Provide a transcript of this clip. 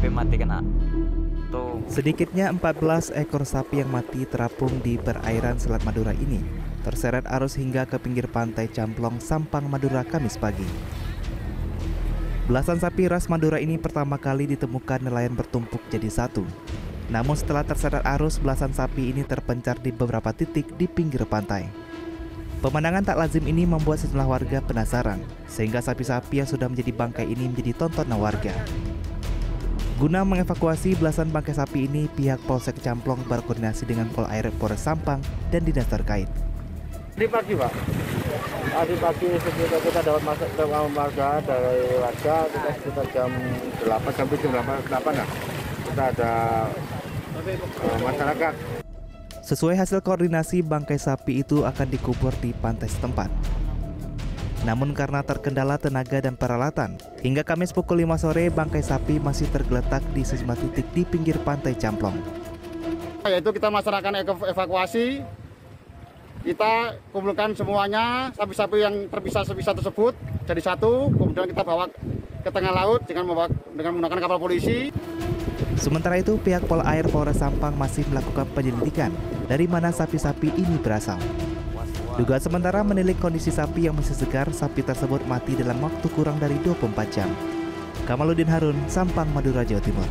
sampai mati kena tuh Sedikitnya 14 ekor sapi yang mati terapung di perairan Selat Madura ini terseret arus hingga ke pinggir pantai Camplong, Sampang, Madura Kamis pagi. Belasan sapi ras Madura ini pertama kali ditemukan nelayan bertumpuk jadi satu. Namun setelah terseret arus, belasan sapi ini terpencar di beberapa titik di pinggir pantai. Pemandangan tak lazim ini membuat sejumlah warga penasaran, sehingga sapi-sapi yang sudah menjadi bangkai ini menjadi tontonan warga. Guna mengevakuasi belasan bangkai sapi ini, pihak Polsek Camplong berkoordinasi dengan Pol Air Polres Sampang dan dinas terkait. Tadi pagi pak, tadi pagi sekitar kita dapat masuk ke warga dari warga kita sekitar jam 8 sampai jam 8, 8 lah. Kita ada uh, masyarakat Sesuai hasil koordinasi, bangkai sapi itu akan dikubur di pantai setempat. Namun karena terkendala tenaga dan peralatan, hingga Kamis pukul 5 sore bangkai sapi masih tergeletak di sejumlah titik di pinggir pantai Camplong. yaitu kita masyarakat ev- evakuasi kita kumpulkan semuanya sapi-sapi yang terpisah-pisah tersebut jadi satu kemudian kita bawa ke tengah laut dengan membawa dengan menggunakan kapal polisi Sementara itu, pihak Pol Air Polres Sampang masih melakukan penyelidikan dari mana sapi-sapi ini berasal. Dugaan sementara menilik kondisi sapi yang masih segar, sapi tersebut mati dalam waktu kurang dari 24 jam. Kamaludin Harun, Sampang, Madura, Jawa Timur.